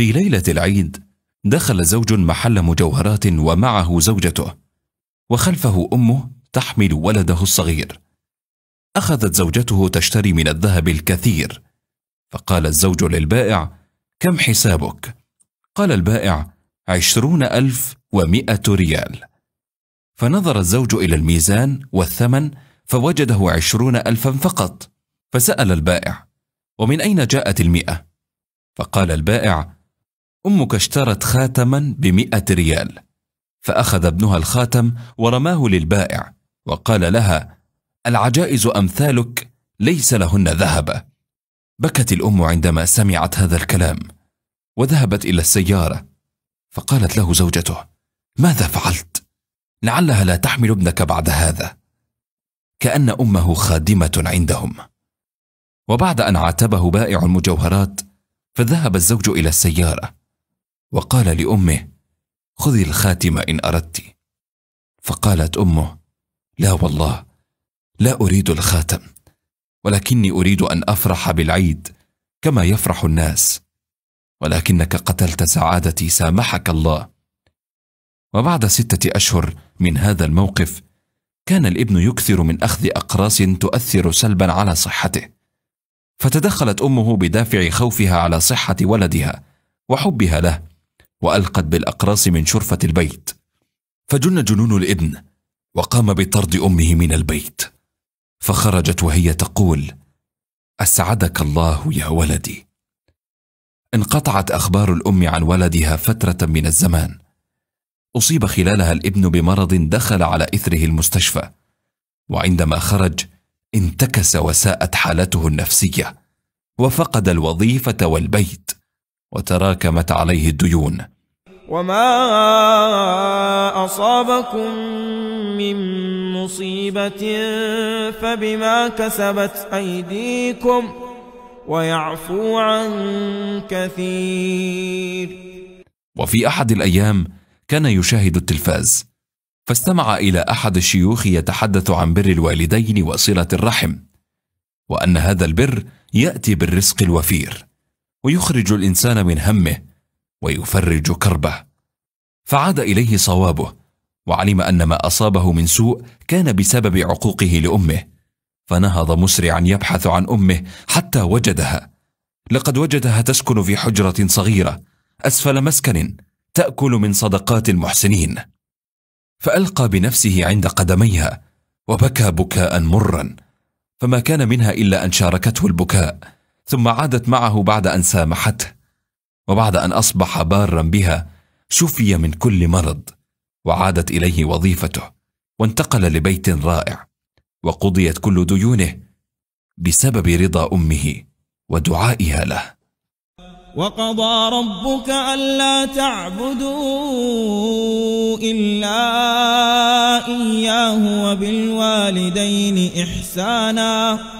في ليلة العيد دخل زوج محل مجوهرات ومعه زوجته وخلفه أمه تحمل ولده الصغير أخذت زوجته تشتري من الذهب الكثير فقال الزوج للبائع كم حسابك؟ قال البائع عشرون ألف ومئة ريال فنظر الزوج إلى الميزان والثمن فوجده عشرون ألفا فقط فسأل البائع ومن أين جاءت المئة؟ فقال البائع أمك اشترت خاتما بمئة ريال فأخذ ابنها الخاتم ورماه للبائع وقال لها العجائز أمثالك ليس لهن ذهب. بكت الأم عندما سمعت هذا الكلام وذهبت إلى السيارة فقالت له زوجته ماذا فعلت؟ لعلها لا تحمل ابنك بعد هذا. كأن أمه خادمة عندهم. وبعد أن عاتبه بائع المجوهرات فذهب الزوج إلى السيارة. وقال لأمه خذي الخاتم إن أردت. فقالت أمه لا والله لا أريد الخاتم ولكني أريد أن أفرح بالعيد كما يفرح الناس ولكنك قتلت سعادتي سامحك الله. وبعد ستة أشهر من هذا الموقف كان الابن يكثر من أخذ أقراص تؤثر سلبا على صحته. فتدخلت أمه بدافع خوفها على صحة ولدها وحبها له. وألقت بالأقراص من شرفة البيت. فجن جنون الابن وقام بطرد أمه من البيت. فخرجت وهي تقول أسعدك الله يا ولدي. انقطعت أخبار الأم عن ولدها فترة من الزمان. أصيب خلالها الابن بمرض دخل على إثره المستشفى. وعندما خرج انتكس وساءت حالته النفسية. وفقد الوظيفة والبيت. وتراكمت عليه الديون. وما أصابكم من مصيبة فبما كسبت أيديكم ويعفو عن كثير. وفي أحد الأيام كان يشاهد التلفاز فاستمع إلى أحد الشيوخ يتحدث عن بر الوالدين وصلة الرحم وأن هذا البر يأتي بالرزق الوفير. ويخرج الإنسان من همه ويفرج كربه. فعاد إليه صوابه وعلم أن ما أصابه من سوء كان بسبب عقوقه لأمه. فنهض مسرعا يبحث عن أمه حتى وجدها. لقد وجدها تسكن في حجرة صغيرة أسفل مسكن تأكل من صدقات المحسنين. فألقى بنفسه عند قدميها وبكى بكاء مرا. فما كان منها إلا أن شاركته البكاء. ثم عادت معه بعد أن سامحته وبعد أن أصبح بارا بها شفي من كل مرض وعادت إليه وظيفته وانتقل لبيت رائع وقضيت كل ديونه بسبب رضا أمه ودعائها له. وقضى ربك ألا تعبدوا إلا إياه وبالوالدين إحسانا.